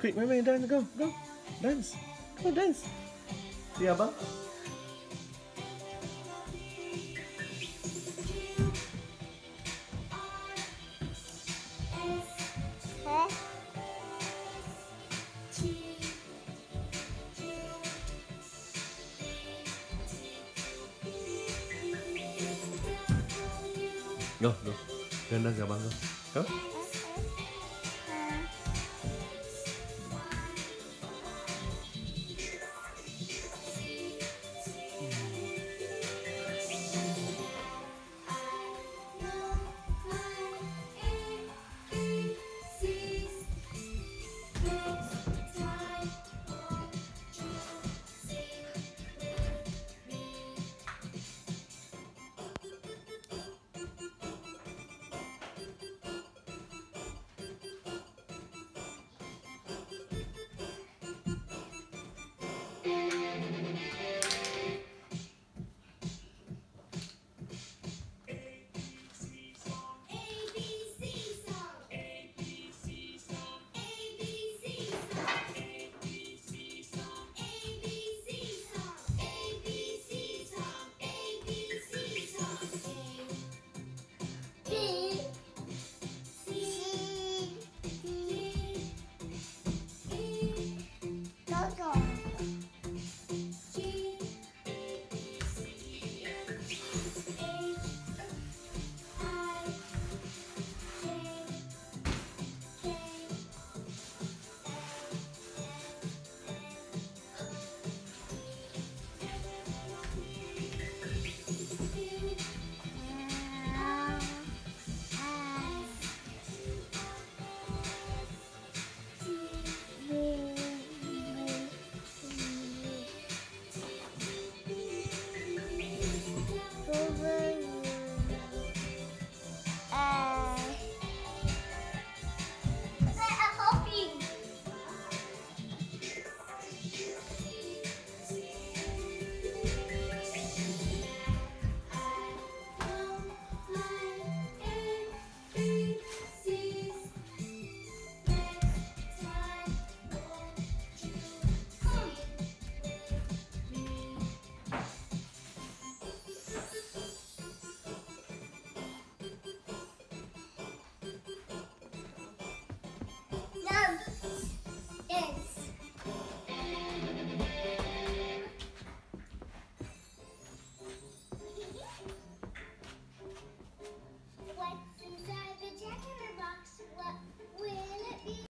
Quick, main main dance, go, go. Dance. On, dance. See abang? Go, go. Go dance abang, go. Go. Done.